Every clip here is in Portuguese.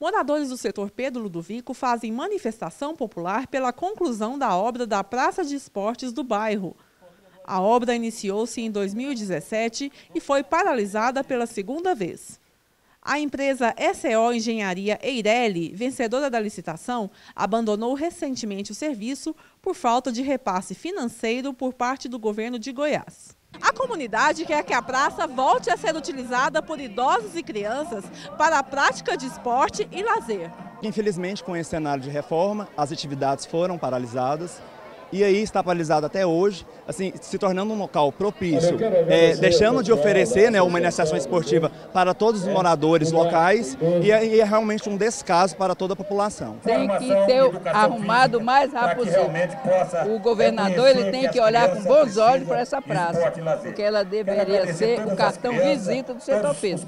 Moradores do setor Pedro Ludovico fazem manifestação popular pela conclusão da obra da Praça de Esportes do bairro. A obra iniciou-se em 2017 e foi paralisada pela segunda vez. A empresa SEO Engenharia Eireli, vencedora da licitação, abandonou recentemente o serviço por falta de repasse financeiro por parte do governo de Goiás. A comunidade quer que a praça volte a ser utilizada por idosos e crianças para a prática de esporte e lazer. Infelizmente, com esse cenário de reforma, as atividades foram paralisadas e aí está paralisado até hoje, assim, se tornando um local propício, é, deixando de oferecer né, uma iniciação esportiva para todos os moradores locais e é, e é, realmente um descaso para toda a população. Tem que ser arrumado o mais rápido possível. O governador ele tem que olhar com bons olhos para essa praça, porque ela deveria ser o cartão visita do setor Pedro.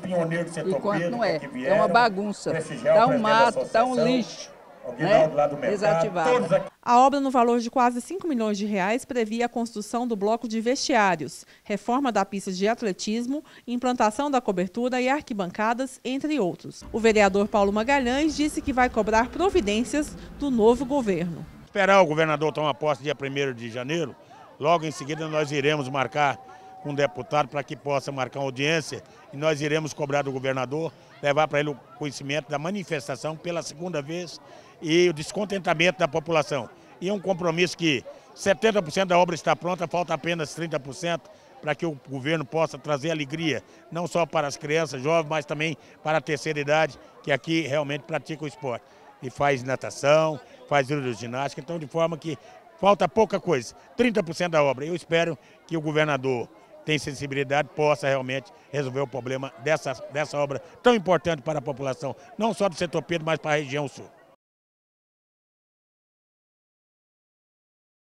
Enquanto não é, é uma bagunça, está um mato, está um lixo né? desativada. A obra, no valor de quase 5 milhões de reais, previa a construção do bloco de vestiários, reforma da pista de atletismo, implantação da cobertura e arquibancadas, entre outros. O vereador Paulo Magalhães disse que vai cobrar providências do novo governo. Esperar o governador tomar posse dia 1 de janeiro, logo em seguida nós iremos marcar com deputado para que possa marcar uma audiência e nós iremos cobrar do governador, levar para ele o conhecimento da manifestação pela segunda vez e o descontentamento da população. E um compromisso que 70% da obra está pronta, falta apenas 30% para que o governo possa trazer alegria, não só para as crianças jovens, mas também para a terceira idade, que aqui realmente pratica o esporte. E faz natação, faz hidroginástica, então de forma que falta pouca coisa, 30% da obra. Eu espero que o governador tem sensibilidade, possa realmente resolver o problema dessa, dessa obra tão importante para a população, não só do setor Pedro, mas para a região sul.